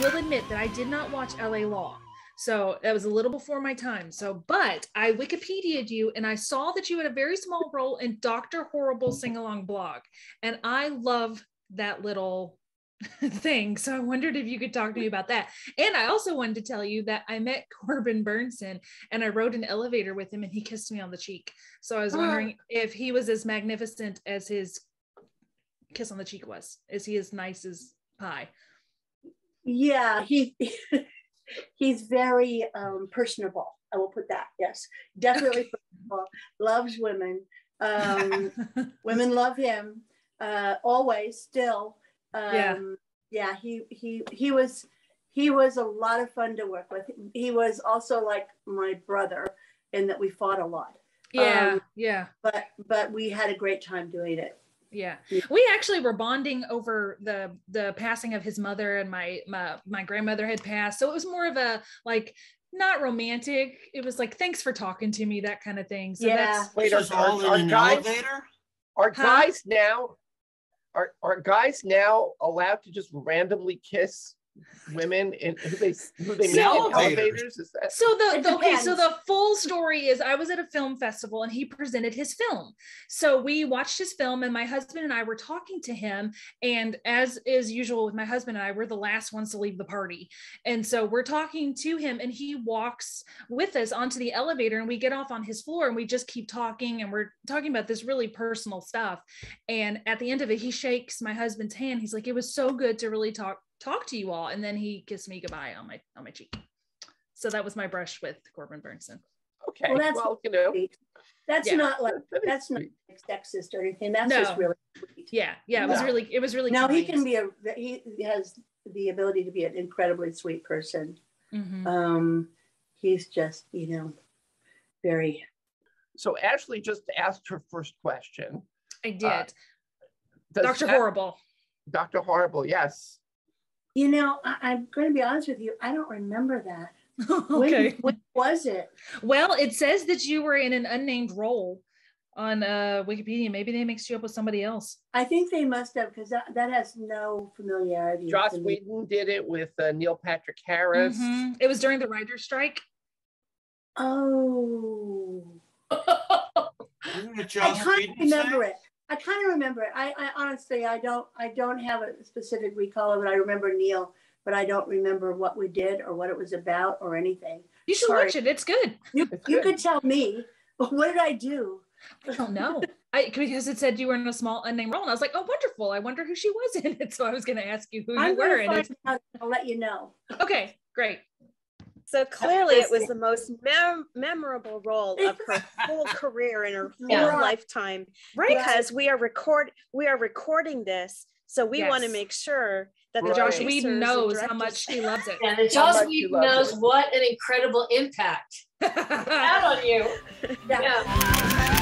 will admit that I did not watch LA Law. So that was a little before my time. So, but I Wikipedia'd you and I saw that you had a very small role in Dr. Horrible Sing Along blog. And I love that little thing. So I wondered if you could talk to me about that. And I also wanted to tell you that I met Corbin Bernsen and I rode an elevator with him and he kissed me on the cheek. So I was ah. wondering if he was as magnificent as his kiss on the cheek was. Is he as nice as pie? Yeah, he he's very um, personable. I will put that. Yes, definitely okay. personable. Loves women. Um, women love him uh, always. Still. Um, yeah. Yeah. He he he was he was a lot of fun to work with. He was also like my brother in that we fought a lot. Yeah. Um, yeah. But but we had a great time doing it yeah. We actually were bonding over the the passing of his mother and my my my grandmother had passed. So it was more of a like not romantic. It was like thanks for talking to me that kind of thing. So yeah. that's wait are, all are, in guys, elevator? are guys now are are guys now allowed to just randomly kiss women and who they who they So- meet in elevators? Is that So the, the okay, so the full story is I was at a film festival and he presented his film. So we watched his film and my husband and I were talking to him and as is usual with my husband and I we're the last ones to leave the party. And so we're talking to him and he walks with us onto the elevator and we get off on his floor and we just keep talking and we're talking about this really personal stuff. And at the end of it he shakes my husband's hand. He's like it was so good to really talk talk to you all and then he kissed me goodbye on my on my cheek. So that was my brush with Corbin Bernsen. okay? Well, Well, that's- you know, That's Yeah. not like that is that's not like sexist or anything. That's No. just really sweet. Yeah, yeah, it was really, it was really. No, he can be a he has the ability to be an incredibly sweet person. Mhm. Um, he's just you know very So Ashley just asked her first question. I did. uh, Doctor that- Horrible. Dr. Horrible, yes. You know I, I'm going to be honest with you. I don't remember that. Okay. when was it? Well, it says that you were in an unnamed role on uh, Wikipedia. Maybe they mixed you up with somebody else. I think they must have because that, that has no familiarity. Joss to. Whedon did it with uh, Neil Patrick Harris. Mhm. It was during the writer's strike. Oh, Isn't I Joss kind of Whedon remember say? it. I kind of remember it. I, I honestly, I don't, I don't have a specific recall of it. I remember Neil, but I don't remember what we did or what it was about or anything. You should Sorry. watch it. It's good. You, It's you good. could tell me, but what did I do? I don't know. I because it said you were in a small unnamed role, and I was like, oh, wonderful. I wonder who she was in it. So I was going to ask you who I'm you were And in to it. find out. I'll let you know. Okay, great. So clearly, it was the most mem- memorable role of her whole career in her whole Yeah. lifetime. Right. Because we are record we are recording this, so we want to make sure that the Right. Joss Producers Whedon producers and knows how much she loves it. And How Joss much you Whedon love knows it. what an incredible impact had on you. Yeah. Yeah.